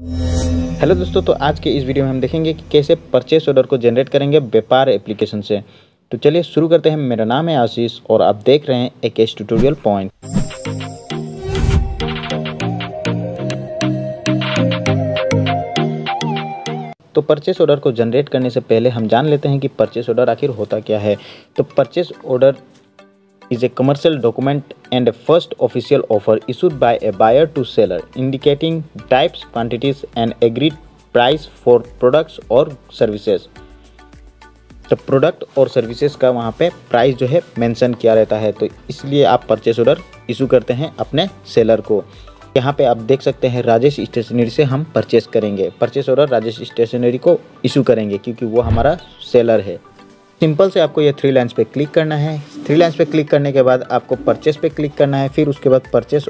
Hello दोस्तों तो आज के इस वीडियो में हम देखेंगे कि कैसे परचेस ऑर्डर को जनरेट करेंगे व्यापार एप्लीकेशन से। तो चलिए शुरू करते हैं। मेरा नाम है आशीष और आप देख रहे हैं एक एस ट्यूटोरियल पॉइंट तो परचेस ऑर्डर को जनरेट करने से पहले हम जान लेते हैं कि परचेस ऑर्डर आखिर होता क्या है। तो purchase order is a commercial document and a first official offer issued by a buyer to seller indicating types, quantities and agreed price for products or services. तो प्रोडक्ट और सर्विसेज़ का वहाँ पे प्राइस जो है मेंशन किया रहता है तो इसलिए आप परचेस ऑर्डर इशू करते हैं अपने सेलर को यहाँ पे आप देख सकते हैं राजेश स्टेशनरी से हम परचेस करेंगे परचेस ऑर्डर राजेश स्टेशनरी को इशू करेंगे क्योंकि वो हमारा सेलर है सिंपल से आपको ये थ्री लाइन्स पे क्लिक करना है। थ्री लाइन्स पे क्लिक करने के बाद आपको परचेस पे क्लिक करना है। फिर उसके बाद परचेस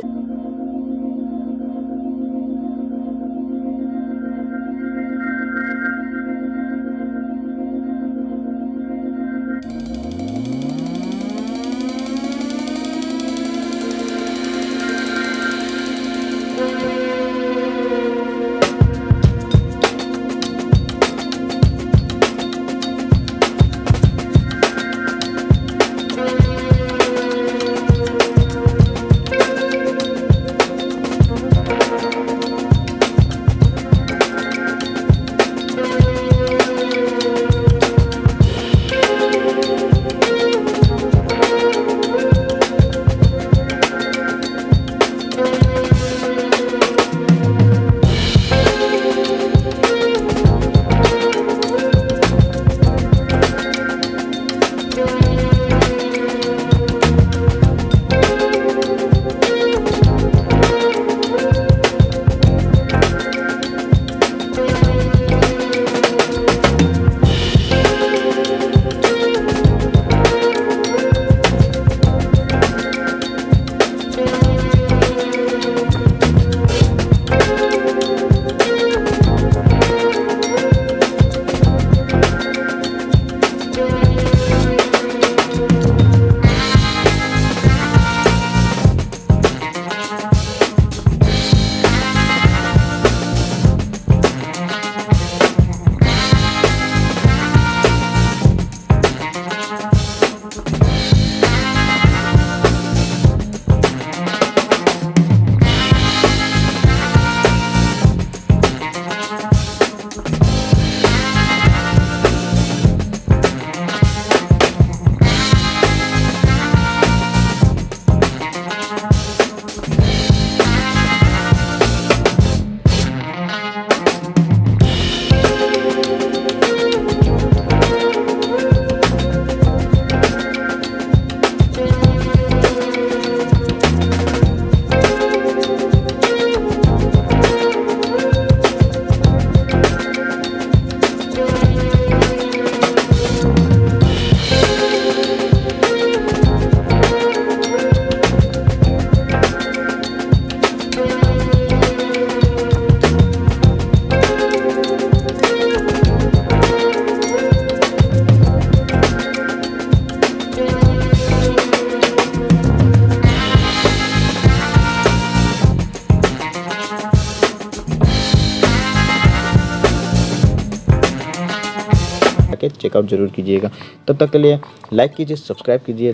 चेकआउट ज़रूर कीजिएगा। तब तक के लिए लाइक कीजिए सब्सक्राइब कीजिए।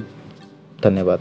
धन्यवाद।